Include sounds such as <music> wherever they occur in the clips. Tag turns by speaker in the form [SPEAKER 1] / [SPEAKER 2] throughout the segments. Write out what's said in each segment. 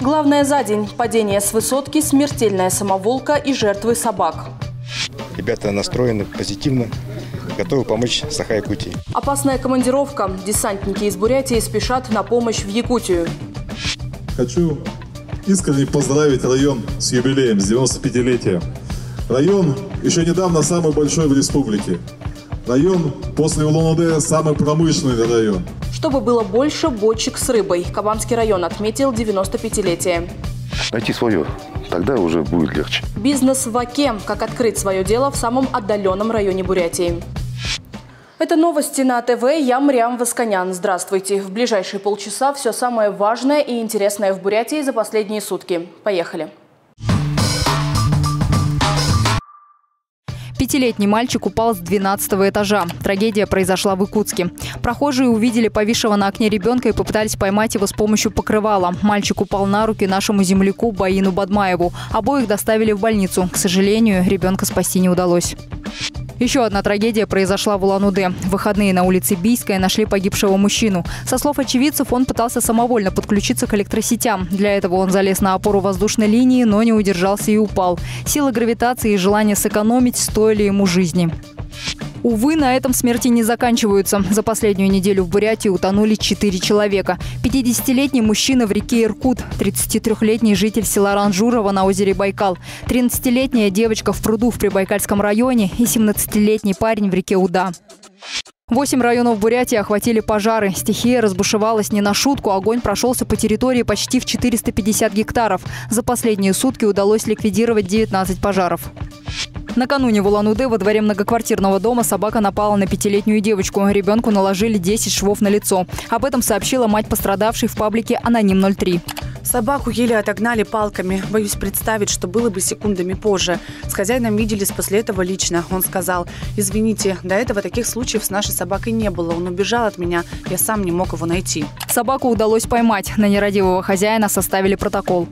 [SPEAKER 1] Главное за день – падение с высотки, смертельная самоволка и жертвы собак.
[SPEAKER 2] Ребята настроены позитивно, готовы помочь Саха-Якутии.
[SPEAKER 1] Опасная командировка. Десантники из Бурятии спешат на помощь в Якутию.
[SPEAKER 3] Хочу искренне поздравить район с юбилеем, с 95-летием. Район еще недавно самый большой в республике. Район после Улан-Удэ самый промышленный район.
[SPEAKER 1] Чтобы было больше бочек с рыбой, Кабанский район отметил 95-летие.
[SPEAKER 4] Найти свое, тогда уже будет легче.
[SPEAKER 1] Бизнес в Оке. Как открыть свое дело в самом отдаленном районе Бурятии. Это новости на ТВ. Я Мриам Восконян. Здравствуйте. В ближайшие полчаса все самое важное и интересное в Бурятии за последние сутки. Поехали.
[SPEAKER 5] Пятилетний мальчик упал с 12 этажа. Трагедия произошла в Иркутске. Прохожие увидели повисшего на окне ребенка и попытались поймать его с помощью покрывала. Мальчик упал на руки нашему земляку Баину Бадмаеву. Обоих доставили в больницу. К сожалению, ребенка спасти не удалось. Еще одна трагедия произошла в Улан-Удэ. В выходные на улице Бийская нашли погибшего мужчину. Со слов очевидцев, он пытался самовольно подключиться к электросетям. Для этого он залез на опору воздушной линии, но не удержался и упал. Сила гравитации и желание сэкономить стоили ему жизни. Увы, на этом смерти не заканчиваются. За последнюю неделю в Бурятии утонули 4 человека. 50-летний мужчина в реке Иркут, 33-летний житель села Ранжурово на озере Байкал, 13-летняя девочка в пруду в Прибайкальском районе и 17-летний парень в реке Уда. Восемь районов Бурятии охватили пожары. Стихия разбушевалась не на шутку. Огонь прошелся по территории почти в 450 гектаров. За последние сутки удалось ликвидировать 19 пожаров. Накануне в Улан-Удэ во дворе многоквартирного дома собака напала на пятилетнюю девочку. Ребенку наложили 10 швов на лицо. Об этом сообщила мать пострадавшей в паблике «Аноним 03».
[SPEAKER 6] Собаку еле отогнали палками. Боюсь представить, что было бы секундами позже. С хозяином виделись после этого лично. Он сказал, извините, до этого таких случаев с нашей собакой не было. Он убежал от меня, я сам не мог его найти.
[SPEAKER 5] Собаку удалось поймать. На нерадивого хозяина составили протокол.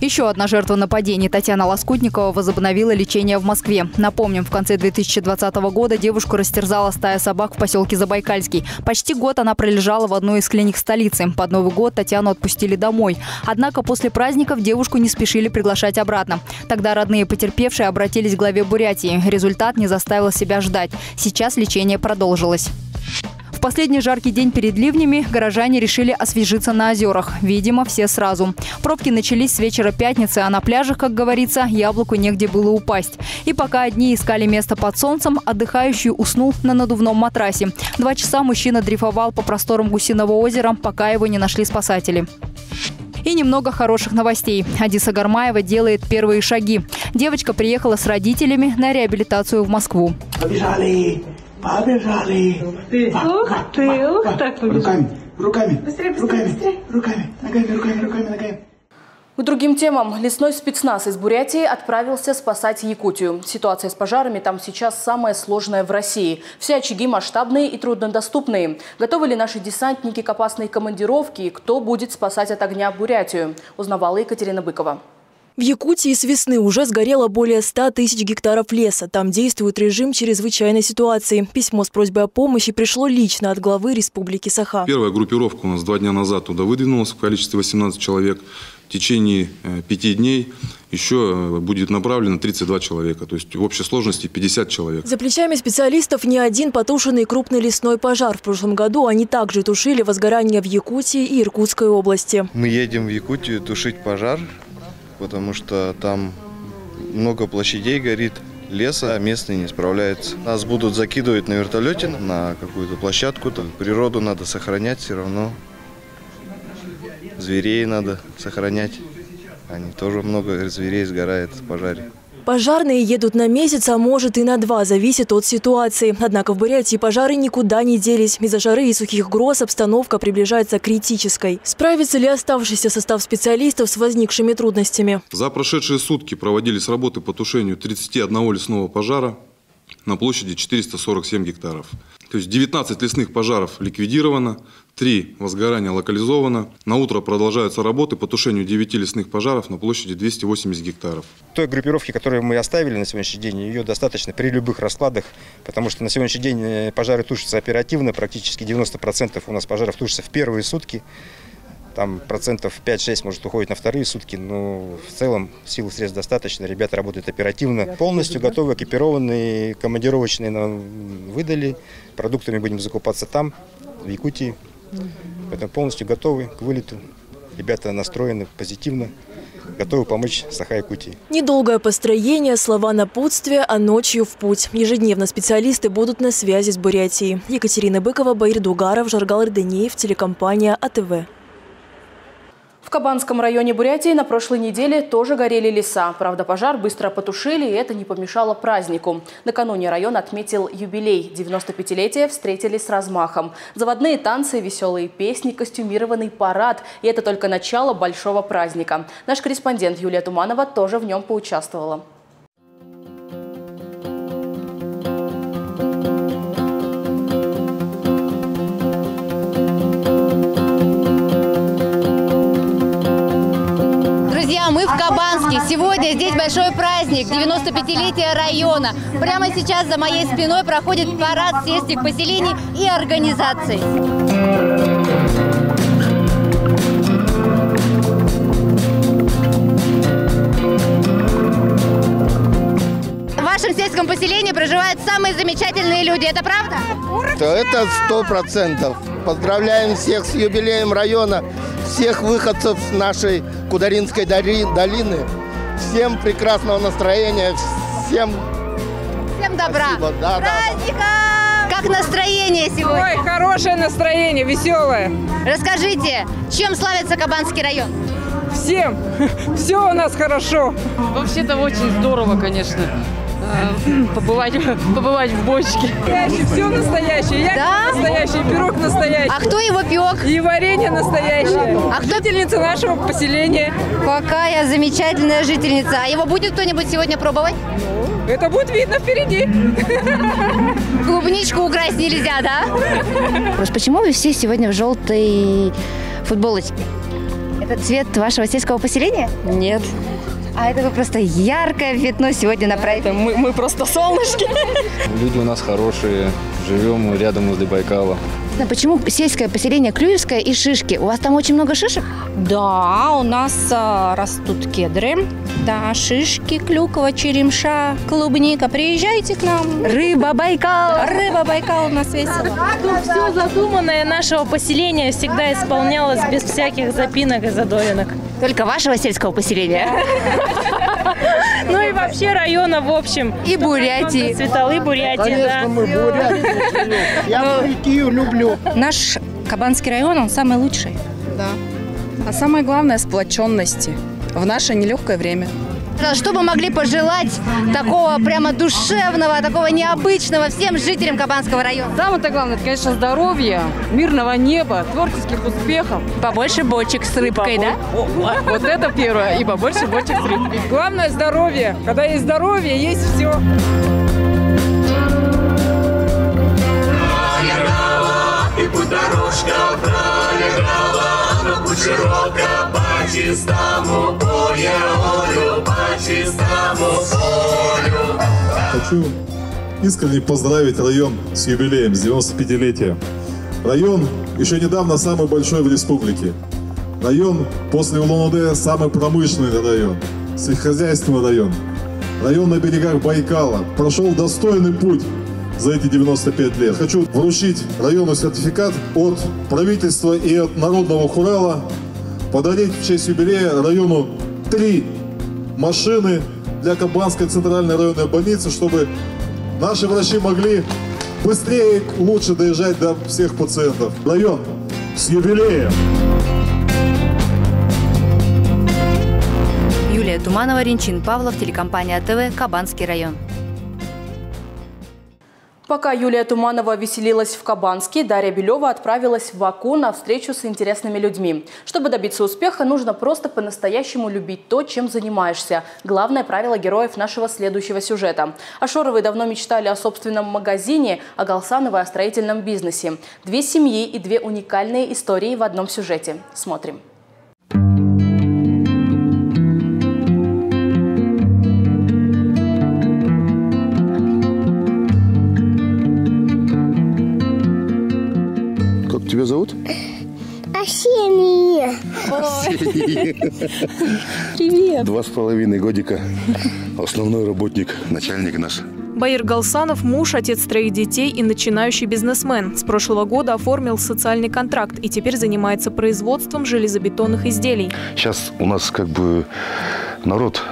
[SPEAKER 5] Еще одна жертва нападений Татьяна Лоскутникова возобновила лечение в Москве. Напомним, в конце 2020 года девушку растерзала стая собак в поселке Забайкальский. Почти год она пролежала в одной из клиник столицы. Под Новый год Татьяну отпустили домой. Однако после праздников девушку не спешили приглашать обратно. Тогда родные потерпевшие обратились к главе Бурятии. Результат не заставил себя ждать. Сейчас лечение продолжилось. Последний жаркий день перед ливнями горожане решили освежиться на озерах. Видимо, все сразу. Пробки начались с вечера пятницы, а на пляжах, как говорится, яблоку негде было упасть. И пока одни искали место под солнцем, отдыхающий уснул на надувном матрасе. Два часа мужчина дрейфовал по просторам Гусиного озера, пока его не нашли спасатели. И немного хороших новостей. Адиса Гармаева делает первые шаги. Девочка приехала с родителями на реабилитацию в Москву.
[SPEAKER 7] Побежали! Побежали!
[SPEAKER 8] Ух ты, ух ты, ух так
[SPEAKER 7] Руками, руками, руками, руками, ногами, руками, руками, ногами.
[SPEAKER 1] К другим темам. Лесной спецназ из Бурятии отправился спасать Якутию. Ситуация с пожарами там сейчас самая сложная в России. Все очаги масштабные и труднодоступные. Готовы ли наши десантники к опасной командировке и кто будет спасать от огня Бурятию? Узнавала Екатерина Быкова.
[SPEAKER 9] В Якутии с весны уже сгорело более 100 тысяч гектаров леса. Там действует режим чрезвычайной ситуации. Письмо с просьбой о помощи пришло лично от главы Республики Саха.
[SPEAKER 10] Первая группировка у нас два дня назад туда выдвинулась в количестве 18 человек. В течение э, пяти дней еще э, будет направлено 32 человека, то есть в общей сложности 50 человек.
[SPEAKER 9] За плечами специалистов не один потушенный крупный лесной пожар. В прошлом году они также тушили возгорание в Якутии и Иркутской области.
[SPEAKER 11] Мы едем в Якутию тушить пожар потому что там много площадей горит, леса, а местные не справляются. Нас будут закидывать на вертолете на какую-то площадку, так природу надо сохранять все равно. Зверей надо сохранять. Они тоже много зверей сгорает в пожаре.
[SPEAKER 9] Пожарные едут на месяц, а может и на два, зависит от ситуации. Однако в Бурятии пожары никуда не делись. Из-за жары и сухих гроз обстановка приближается к критической. Справится ли оставшийся состав специалистов с возникшими трудностями?
[SPEAKER 10] За прошедшие сутки проводились работы по тушению 31 лесного пожара на площади 447 гектаров. То есть 19 лесных пожаров ликвидировано, 3 возгорания локализовано. На утро продолжаются работы по тушению 9 лесных пожаров на площади 280 гектаров.
[SPEAKER 2] Той группировки, которую мы оставили на сегодняшний день, ее достаточно при любых раскладах, потому что на сегодняшний день э, пожары тушатся оперативно, практически 90% у нас пожаров тушатся в первые сутки. Там процентов 5-6, может, уходит на вторые сутки, но в целом сил и средств достаточно. Ребята работают оперативно. Полностью готовы, экипированные, командировочные нам выдали. Продуктами будем закупаться там, в Якутии. Поэтому полностью готовы к вылету. Ребята настроены позитивно, готовы помочь Саха-Якутии.
[SPEAKER 9] Недолгое построение, слова напутствия, а ночью в путь. Ежедневно специалисты будут на связи с Бурятией. Екатерина Быкова, Баир Дугаров, Жаргал Ирденеев, телекомпания АТВ.
[SPEAKER 1] В Кабанском районе Бурятии на прошлой неделе тоже горели леса. Правда, пожар быстро потушили, и это не помешало празднику. Накануне район отметил юбилей. 95-летие встретили с размахом. Заводные танцы, веселые песни, костюмированный парад. И это только начало большого праздника. Наш корреспондент Юлия Туманова тоже в нем поучаствовала.
[SPEAKER 12] Друзья, мы в Кабанске. Сегодня здесь большой праздник, 95-летие района. Прямо сейчас за моей спиной проходит парад сельских поселений и организаций. В вашем сельском поселении проживают самые замечательные люди. Это правда?
[SPEAKER 13] Это сто процентов. Поздравляем всех с юбилеем района, всех выходцев нашей Кударинской долины. Всем прекрасного настроения, всем
[SPEAKER 12] Всем добра.
[SPEAKER 13] Спасибо, да, да.
[SPEAKER 12] Праздника! Как настроение сегодня?
[SPEAKER 14] Ой, хорошее настроение, веселое.
[SPEAKER 12] Расскажите, чем славится Кабанский район?
[SPEAKER 14] Всем. <laughs> Все у нас хорошо.
[SPEAKER 15] Вообще-то очень здорово, конечно. Э, Побывать, побывать в бочке.
[SPEAKER 14] Настоящее, все настоящее. Я
[SPEAKER 12] Да?
[SPEAKER 14] настоящий, пирог настоящий.
[SPEAKER 12] А кто его пек?
[SPEAKER 14] И варенье настоящее.
[SPEAKER 12] А кто-
[SPEAKER 14] Жительница нашего поселения.
[SPEAKER 12] Какая замечательная жительница. А его будет кто-нибудь сегодня пробовать?
[SPEAKER 14] Это будет видно впереди. <laughs>
[SPEAKER 12] Клубничку украсть нельзя, да? Просто почему вы все сегодня в желтой футболочке? Это цвет вашего сельского поселения?
[SPEAKER 15] Нет,
[SPEAKER 12] А это вы просто яркое пятно сегодня на праздник.
[SPEAKER 15] мы, мы просто солнышки. <laughs>
[SPEAKER 16] Люди у нас хорошие, живем рядом возле Байкала.
[SPEAKER 12] Почему сельское поселение Клюевское и Шишки? У вас там очень много шишек?
[SPEAKER 17] Да, у нас а, растут кедры, да, шишки, клюква, черемша, клубника. Приезжайте к нам.
[SPEAKER 12] Рыба, Байкал.
[SPEAKER 17] Рыба, Байкал у нас весело.
[SPEAKER 18] Все задуманное нашего поселения всегда исполнялось без всяких запинок и задоринок.
[SPEAKER 12] Только вашего сельского поселения? <laughs>
[SPEAKER 18] Ну и вообще района в общем.
[SPEAKER 12] И Бурятии.
[SPEAKER 18] Цветалы Бурятии, да.
[SPEAKER 13] Я Бурятию люблю.
[SPEAKER 17] Наш Кабанский район, он самый лучший.
[SPEAKER 6] Да. А самое главное – сплоченности в наше нелегкое время.
[SPEAKER 12] Что бы могли пожелать такого прямо душевного, такого необычного всем жителям Кабанского района?
[SPEAKER 15] Самое-то главное, это, конечно, здоровье, мирного неба, творческих успехов.
[SPEAKER 17] Побольше бочек с рыбкой, да?
[SPEAKER 15] Вот это первое. И побольше бочек с рыбкой.
[SPEAKER 14] Главное здоровье. Когда есть здоровье, есть все.
[SPEAKER 19] И путь дорожка пролегала, но путь широко по чистому полю, по чистому полю.
[SPEAKER 3] Хочу искренне поздравить район с юбилеем, с 95-летием. Район еще недавно самый большой в республике. Район после Улан-Удэ самый промышленный район, сельскохозяйственный район. Район на берегах Байкала прошел достойный путь за эти 95 лет. Хочу вручить району сертификат от правительства и от Народного Хурала, подарить в честь юбилея району три машины для Кабанской центральной районной больницы, чтобы наши врачи могли быстрее лучше доезжать до всех пациентов. Район с юбилеем!
[SPEAKER 5] Юлия Туманова, Ренчин Павлов, телекомпания АТВ, Кабанский район.
[SPEAKER 1] Пока Юлия Туманова веселилась в Кабанске, Дарья Белева отправилась в Аку на встречу с интересными людьми. Чтобы добиться успеха, нужно просто по-настоящему любить то, чем занимаешься. Главное правило героев нашего следующего сюжета. Ашоровы давно мечтали о собственном магазине, а Галсановы о строительном бизнесе. Две семьи и две уникальные истории в одном сюжете. Смотрим.
[SPEAKER 4] Тебя зовут?
[SPEAKER 20] Осенние.
[SPEAKER 9] Привет.
[SPEAKER 4] Два с половиной годика. Основной работник, начальник наш.
[SPEAKER 21] Баир Галсанов – муж, отец троих детей и начинающий бизнесмен. С прошлого года оформил социальный контракт и теперь занимается производством железобетонных изделий.
[SPEAKER 4] Сейчас у нас как бы народ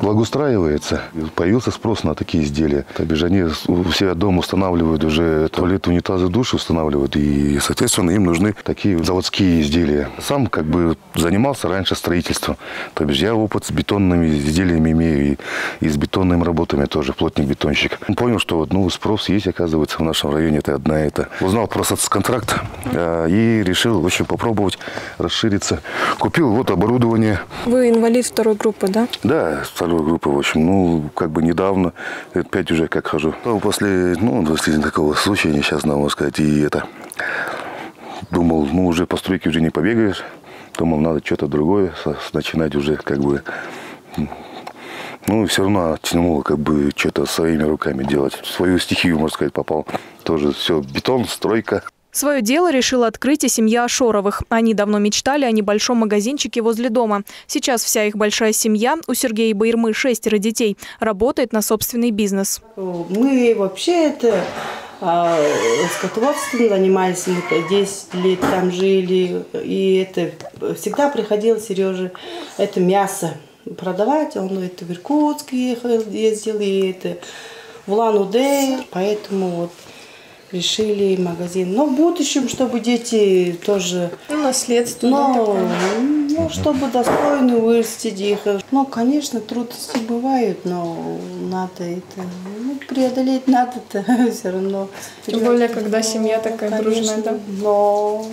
[SPEAKER 4] благоустраивается. Появился спрос на такие изделия. То бишь они у себя дома устанавливают уже туалет, унитазы, души устанавливают. И, соответственно, им нужны такие заводские изделия. Сам как бы занимался раньше строительством. То бишь я опыт с бетонными изделиями имею и, и с бетонными работами тоже, плотник-бетонщик. Понял, что ну, спрос есть, оказывается, в нашем районе. Это одна это. Узнал про соцконтракт э, и решил, в общем, попробовать расшириться. Купил вот оборудование.
[SPEAKER 9] Вы инвалид второй группы, да?
[SPEAKER 4] Да, второй группы, в общем, ну, как бы недавно, лет пять уже как хожу. Ну, после, ну, после такого случая несчастного, можно сказать, и это, думал, ну, уже по стройке уже не побегаешь, думал, надо что-то другое начинать уже, как бы, ну, все равно тянуло, как бы, что-то своими руками делать. В свою стихию, можно сказать, попал. Тоже все, бетон, стройка.
[SPEAKER 21] Свое дело решила открыть и семья Ашоровых. Они давно мечтали о небольшом магазинчике возле дома. Сейчас вся их большая семья, у Сергея Байрмы шестеро детей, работает на собственный бизнес.
[SPEAKER 22] Мы вообще это а, скотоводством занимались, мы 10 лет там жили, и это всегда приходил Сережа, это мясо продавать, он это в Иркутск ехал, ездил, и это в Улан-Удэ, поэтому вот решили магазин. Но в будущем, чтобы дети тоже...
[SPEAKER 9] Ну, наследство.
[SPEAKER 22] Но, ну, чтобы достойно вырастить их. Ну, конечно, трудности бывают, но надо это ну, преодолеть надо-то <laughs> все равно.
[SPEAKER 9] Тем более, когда семья такая конечно, дружная, да?
[SPEAKER 22] Но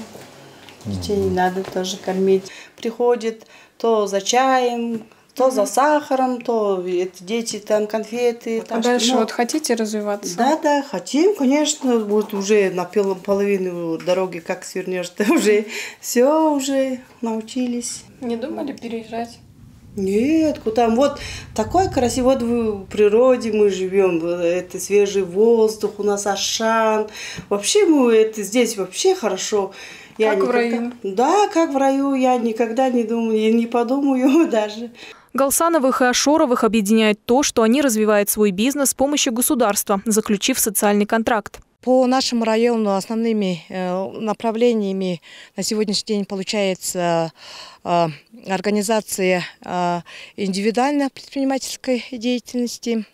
[SPEAKER 22] детей надо тоже кормить. Приходит то за чаем, то за сахаром, то эти дети там конфеты.
[SPEAKER 9] А дальше ну, вот хотите развиваться?
[SPEAKER 22] Да, да, хотим, конечно. Вот уже на половину дороги, как свернешь, то уже все уже научились.
[SPEAKER 9] Не думали переезжать?
[SPEAKER 22] Нет, куда? Вот такой красивый, вот в природе мы живем, это свежий воздух, у нас Ашан. Вообще мы это здесь вообще хорошо.
[SPEAKER 9] Я как никогда, в раю?
[SPEAKER 22] Да, как в раю. Я никогда не думаю, я не подумаю <laughs> даже.
[SPEAKER 21] Галсановых и Ашоровых объединяет то, что они развивают свой бизнес с помощью государства, заключив социальный контракт.
[SPEAKER 23] По нашему району основными э, направлениями на сегодняшний день получается э, организация э, индивидуальной предпринимательской деятельности,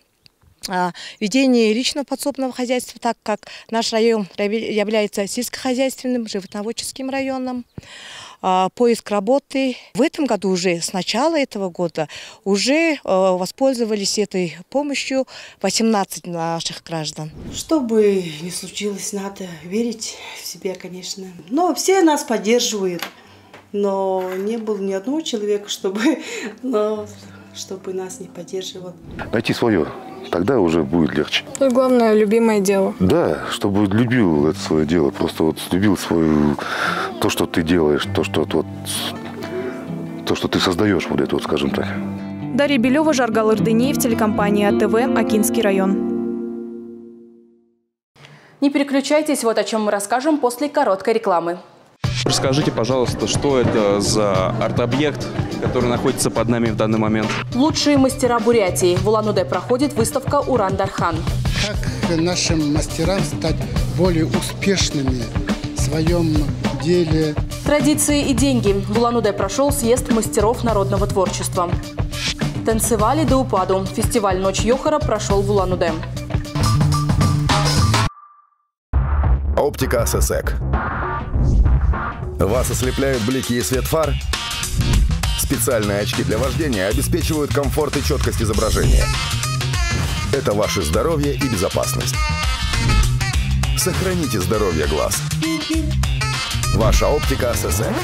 [SPEAKER 23] ведение личного подсобного хозяйства, так как наш район является сельскохозяйственным, животноводческим районом. А, поиск работы. В этом году уже, с начала этого года, уже а, воспользовались этой помощью 18 наших граждан.
[SPEAKER 22] Что бы ни случилось, надо верить в себя, конечно. Но все нас поддерживают. Но не было ни одного человека, чтобы, <laughs> но, чтобы нас не поддерживал.
[SPEAKER 4] Найти свое тогда уже будет легче.
[SPEAKER 9] И главное, любимое дело.
[SPEAKER 4] Да, чтобы любил это свое дело, просто вот любил свою, то, что ты делаешь, то, что вот, то, что ты создаешь, вот это вот, скажем так.
[SPEAKER 21] Дарья Белева, Жаргал Ирдынеев, телекомпания АТВ, Акинский район.
[SPEAKER 1] Не переключайтесь, вот о чем мы расскажем после короткой рекламы.
[SPEAKER 24] Расскажите, пожалуйста, что это за арт-объект, который находится под нами в данный момент?
[SPEAKER 1] Лучшие мастера Бурятии. В Улан-Удэ проходит выставка «Уран-Дархан».
[SPEAKER 25] Как нашим мастерам стать более успешными в своем деле?
[SPEAKER 1] Традиции и деньги. В Улан-Удэ прошел съезд мастеров народного творчества. Танцевали до упаду. Фестиваль «Ночь Йохара» прошел в Улан-Удэ.
[SPEAKER 26] Оптика ССЭК. Вас ослепляют блики и свет фар? Специальные очки для вождения обеспечивают комфорт и четкость изображения. Это ваше здоровье и безопасность. Сохраните здоровье глаз. Ваша оптика СССР.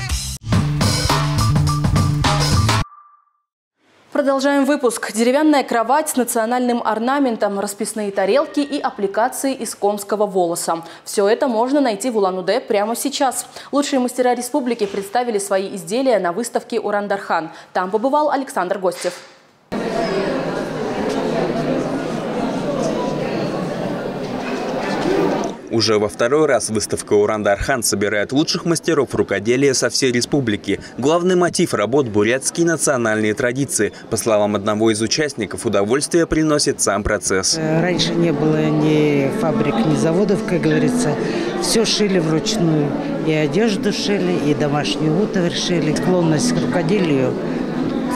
[SPEAKER 1] Продолжаем выпуск. Деревянная кровать с национальным орнаментом, расписные тарелки и аппликации из комского волоса. Все это можно найти в Улан-Удэ прямо сейчас. Лучшие мастера республики представили свои изделия на выставке «Урандархан». Там побывал Александр Гостев.
[SPEAKER 24] Уже во второй раз выставка «Уран-Дархан» собирает лучших мастеров рукоделия со всей республики. Главный мотив работ – бурятские национальные традиции. По словам одного из участников, удовольствие приносит сам процесс.
[SPEAKER 27] Раньше не было ни фабрик, ни заводов, как говорится. Все шили вручную. И одежду шили, и домашнюю утварь шили. Склонность к рукоделию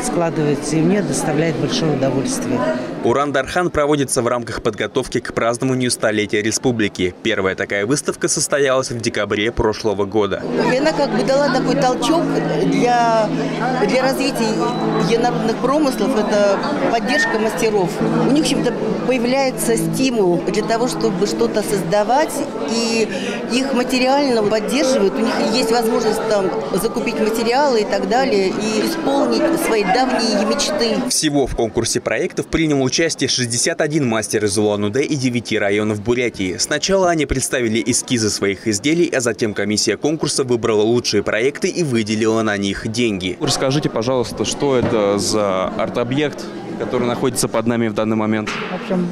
[SPEAKER 27] складывается, и мне доставляет большое удовольствие.
[SPEAKER 24] Уран-Дархан проводится в рамках подготовки к празднованию столетия республики. Первая такая выставка состоялась в декабре прошлого года.
[SPEAKER 28] И она как бы дала такой толчок для, для развития народных промыслов, это поддержка мастеров. У них, в общем-то, появляется стимул для того, чтобы что-то создавать, и их материально поддерживают. У них есть возможность там закупить материалы и так далее, и исполнить свои давние мечты.
[SPEAKER 24] Всего в конкурсе проектов принял участие 61 мастер из Улан-Удэ и 9 районов Бурятии. Сначала они представили эскизы своих изделий, а затем комиссия конкурса выбрала лучшие проекты и выделила на них деньги. Расскажите, пожалуйста, что это за арт-объект, который находится под нами в данный момент?
[SPEAKER 29] В общем,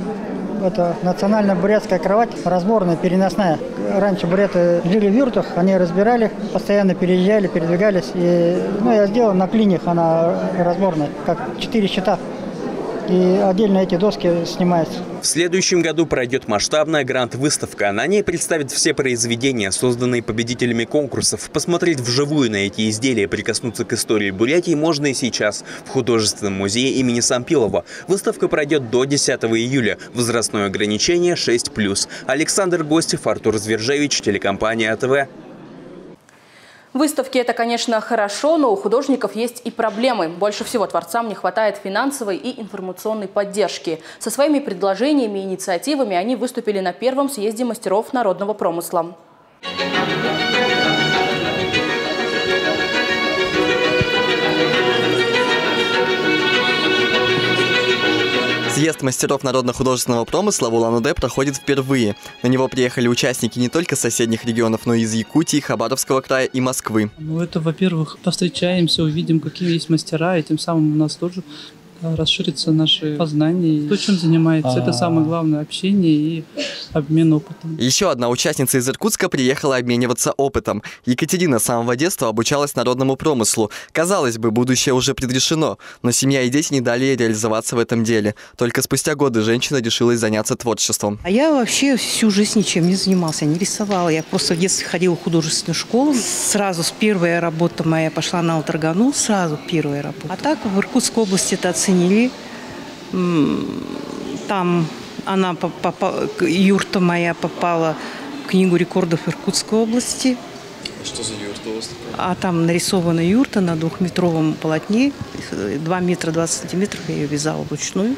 [SPEAKER 29] это национальная бурятская кровать, разборная, переносная. Раньше буреты жили в юртах, они разбирали, постоянно переезжали, передвигались. И, ну, я сделал на клиньях, она разборная, как четыре щита и отдельно эти доски снимаются.
[SPEAKER 24] В следующем году пройдет масштабная грант-выставка. На ней представят все произведения, созданные победителями конкурсов. Посмотреть вживую на эти изделия, прикоснуться к истории Бурятии можно и сейчас в художественном музее имени Сампилова. Выставка пройдет до 10 июля. Возрастное ограничение 6+. Александр Гостев, Артур Звержевич, телекомпания АТВ.
[SPEAKER 1] Выставки – это, конечно, хорошо, но у художников есть и проблемы. Больше всего творцам не хватает финансовой и информационной поддержки. Со своими предложениями и инициативами они выступили на первом съезде мастеров народного промысла.
[SPEAKER 30] Съезд мастеров народно-художественного промысла в Улан-Удэ проходит впервые. На него приехали участники не только соседних регионов, но и из Якутии, Хабаровского края и Москвы.
[SPEAKER 31] Ну, это, во-первых, повстречаемся, увидим, какие есть мастера, и тем самым у нас тоже расширится наши познания. То, чем занимается, это самое главное общение и обмен опытом.
[SPEAKER 30] Еще одна участница из Иркутска приехала обмениваться опытом. Екатерина с самого детства обучалась народному промыслу. Казалось бы, будущее уже предрешено, но семья и дети не дали ей реализоваться в этом деле. Только спустя годы женщина решилась заняться творчеством.
[SPEAKER 27] А я вообще всю жизнь ничем не занимался, не рисовала. Я просто в детстве ходила в художественную школу. Сразу с первой работы моя пошла на Алтргану, сразу первая работа. А так в Иркутской области это оценили. Там она попала, юрта моя попала в книгу рекордов Иркутской области.
[SPEAKER 30] Что за юрта у вас
[SPEAKER 27] А там нарисована юрта на двухметровом полотне, 2 метра 20 сантиметров, я ее вязала вручную.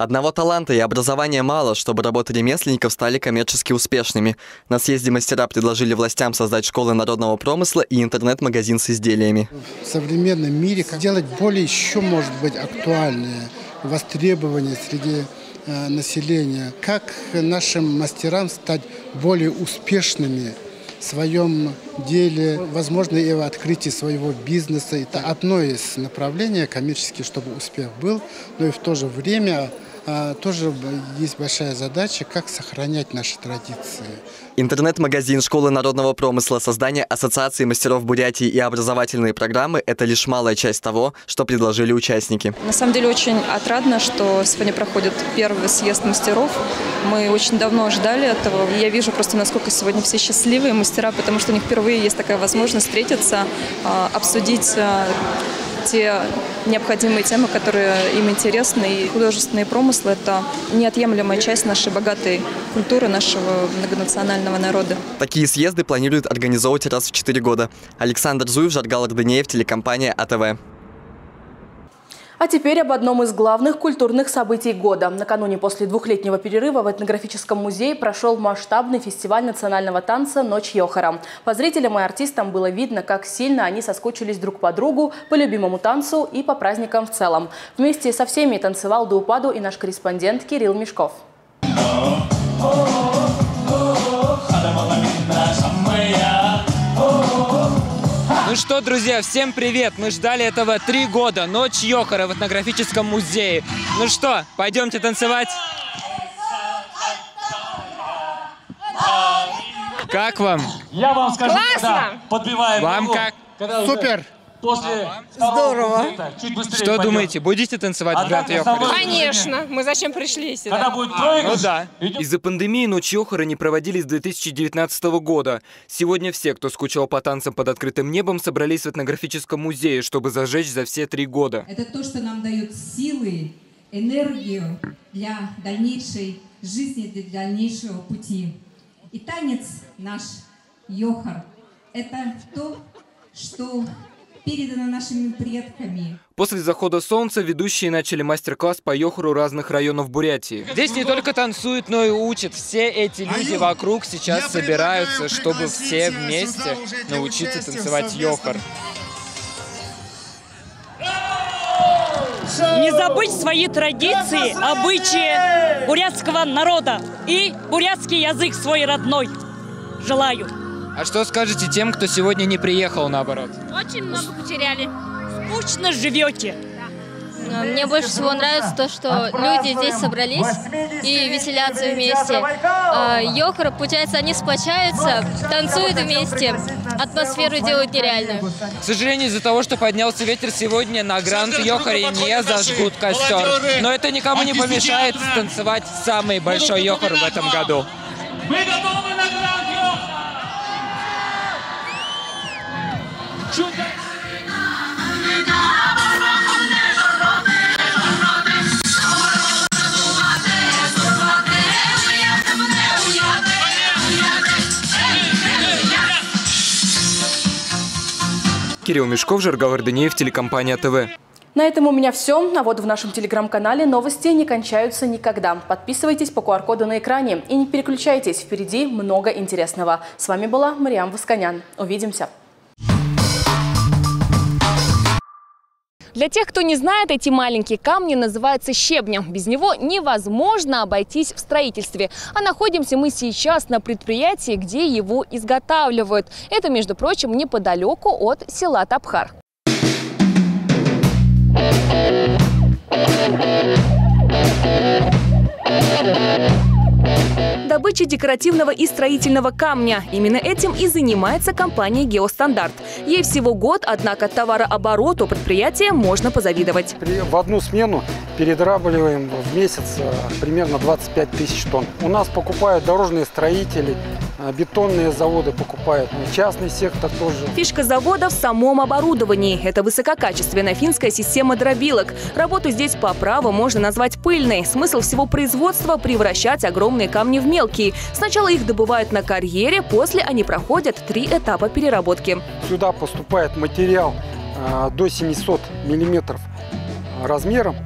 [SPEAKER 30] Одного таланта и образования мало, чтобы работы ремесленников стали коммерчески успешными. На съезде мастера предложили властям создать школы народного промысла и интернет-магазин с изделиями.
[SPEAKER 25] В современном мире сделать более еще, может быть, актуальное востребование среди э, населения. Как нашим мастерам стать более успешными в своем деле, возможно, и в открытии своего бизнеса. Это одно из направлений коммерческих, чтобы успех был, но и в то же время тоже есть большая задача, как сохранять наши традиции.
[SPEAKER 30] Интернет-магазин Школы народного промысла, создание Ассоциации мастеров Бурятии и образовательные программы – это лишь малая часть того, что предложили участники.
[SPEAKER 20] На самом деле очень отрадно, что сегодня проходит первый съезд мастеров. Мы очень давно ждали этого. Я вижу просто, насколько сегодня все счастливые мастера, потому что у них впервые есть такая возможность встретиться, а, обсудить а, те необходимые темы, которые им интересны. И художественные промыслы – это неотъемлемая часть нашей богатой культуры, нашего многонационального народа.
[SPEAKER 30] Такие съезды планируют организовывать раз в 4 года. Александр Зуев, Жаргал Ардынеев, телекомпания АТВ.
[SPEAKER 1] А теперь об одном из главных культурных событий года. Накануне после двухлетнего перерыва в этнографическом музее прошел масштабный фестиваль национального танца «Ночь Йохара». По зрителям и артистам было видно, как сильно они соскучились друг по другу, по любимому танцу и по праздникам в целом. Вместе со всеми танцевал до упаду и наш корреспондент Кирилл Мешков.
[SPEAKER 32] Ну что, друзья, всем привет! Мы ждали этого три года. Ночь Йохара в этнографическом музее. Ну что, пойдемте танцевать? Как вам?
[SPEAKER 33] Я вам скажу,
[SPEAKER 14] Классно!
[SPEAKER 33] когда подбиваем
[SPEAKER 32] Вам
[SPEAKER 33] ногу,
[SPEAKER 32] как?
[SPEAKER 33] когда уже
[SPEAKER 14] Супер!
[SPEAKER 33] После
[SPEAKER 14] Здорово.
[SPEAKER 33] Чуть быстрее
[SPEAKER 32] Что
[SPEAKER 33] пойдем.
[SPEAKER 32] думаете, будете танцевать
[SPEAKER 33] А
[SPEAKER 32] Йохаре?
[SPEAKER 33] основное
[SPEAKER 14] Конечно. Мы зачем пришли сюда?
[SPEAKER 33] Когда будет тройка,
[SPEAKER 32] Ну да. Из-за пандемии Ночь Йохара не проводились с 2019 года. Сегодня все, кто скучал по танцам под открытым небом, собрались в этнографическом музее, чтобы зажечь за все три года.
[SPEAKER 34] Это то, что нам дает силы, энергию для дальнейшей жизни, для дальнейшего пути. И танец наш, йохар, это то, что передано нашими предками.
[SPEAKER 32] После захода солнца ведущие начали мастер-класс по йохару разных районов Бурятии. Здесь не только танцуют, но и учат. Все эти люди вокруг сейчас собираются, чтобы все вместе научиться танцевать йохар.
[SPEAKER 35] Не забыть свои традиции, обычаи бурятского народа и бурятский язык свой родной. Желаю.
[SPEAKER 32] А что скажете тем, кто сегодня не приехал, наоборот?
[SPEAKER 35] Очень много потеряли. Скучно живете.
[SPEAKER 36] Мне больше всего нравится то, что люди здесь собрались и веселятся вместе. А, Йохар, получается, они сплочаются, танцуют вместе, атмосферу делают нереальную.
[SPEAKER 32] К сожалению, из-за того, что поднялся ветер, сегодня на Гранд Йохаре не зажгут костер. Но это никому не помешает станцевать самый большой йохар в этом году.
[SPEAKER 33] Мы готовы
[SPEAKER 32] Кирилл Мешков, Жаргал Арданеев, телекомпания ТВ.
[SPEAKER 1] На этом у меня все. А вот в нашем телеграм-канале новости не кончаются никогда. Подписывайтесь по QR-коду на экране и не переключайтесь. Впереди много интересного. С вами была Мариам Восконян. Увидимся.
[SPEAKER 37] Для тех, кто не знает, эти маленькие камни называются щебнем. Без него невозможно обойтись в строительстве. А находимся мы сейчас на предприятии, где его изготавливают. Это, между прочим, неподалеку от села Тапхар. Добыча декоративного и строительного камня. Именно этим и занимается компания «Геостандарт». Ей всего год, однако товарообороту предприятия можно позавидовать.
[SPEAKER 38] В одну смену передрабливаем в месяц э, примерно 25 тысяч тонн. У нас покупают дорожные строители, бетонные заводы покупают, ну, частный сектор тоже.
[SPEAKER 37] Фишка завода в самом оборудовании. Это высококачественная финская система дробилок. Работу здесь по праву можно назвать пыльной. Смысл всего производства – превращать огромные камни в мелкие. Сначала их добывают на карьере, после они проходят три этапа переработки.
[SPEAKER 38] Сюда поступает материал э, до 700 миллиметров размером,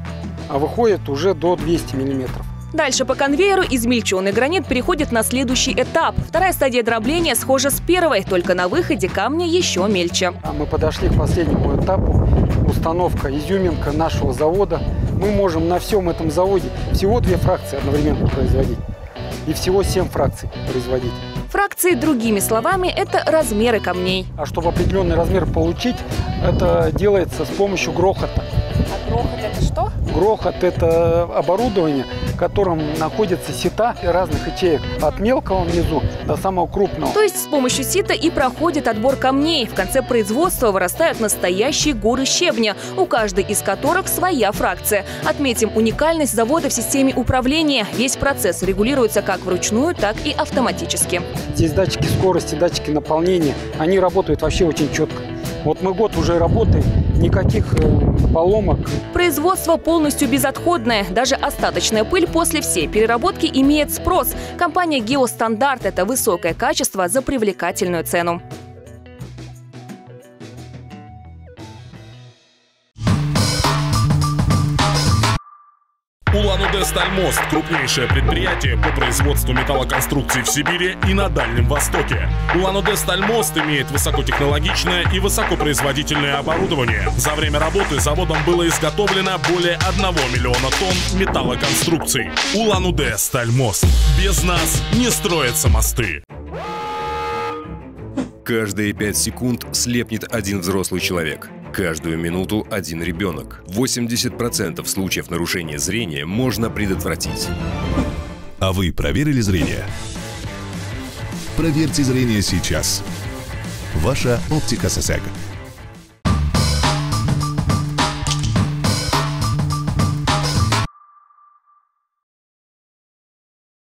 [SPEAKER 38] а выходит уже до 200 миллиметров.
[SPEAKER 37] Дальше по конвейеру измельченный гранит переходит на следующий этап. Вторая стадия дробления схожа с первой, только на выходе камни еще мельче.
[SPEAKER 38] А Мы подошли к последнему этапу. Установка изюминка нашего завода. Мы можем на всем этом заводе всего две фракции одновременно производить. И всего семь фракций производить.
[SPEAKER 37] Фракции, другими словами, это размеры камней.
[SPEAKER 38] А чтобы определенный размер получить, это делается с помощью грохота.
[SPEAKER 37] А грохот это что?
[SPEAKER 38] Грохот – это оборудование, котором находятся сета разных ячеек. От мелкого внизу до самого крупного.
[SPEAKER 37] То есть с помощью сита и проходит отбор камней. В конце производства вырастают настоящие горы щебня, у каждой из которых своя фракция. Отметим уникальность завода в системе управления. Весь процесс регулируется как вручную, так и автоматически.
[SPEAKER 38] Здесь датчики скорости, датчики наполнения. Они работают вообще очень четко. Вот мы год уже работаем, никаких э, поломок.
[SPEAKER 37] Производство полностью безотходное. Даже остаточная пыль после всей переработки имеет спрос. Компания «Геостандарт» – это высокое качество за привлекательную цену.
[SPEAKER 39] «Стальмост» – крупнейшее предприятие по производству металлоконструкций в Сибири и на Дальнем Востоке. Улан-Удэ «Стальмост» имеет высокотехнологичное и высокопроизводительное оборудование. За время работы заводом было изготовлено более 1 миллиона тонн металлоконструкций. Улан-Удэ «Стальмост». Без нас не строятся мосты.
[SPEAKER 40] Каждые пять секунд слепнет один взрослый человек. Каждую минуту один ребенок. 80% случаев нарушения зрения можно предотвратить.
[SPEAKER 41] А вы проверили зрение?
[SPEAKER 40] Проверьте зрение сейчас. Ваша оптика ССЭК.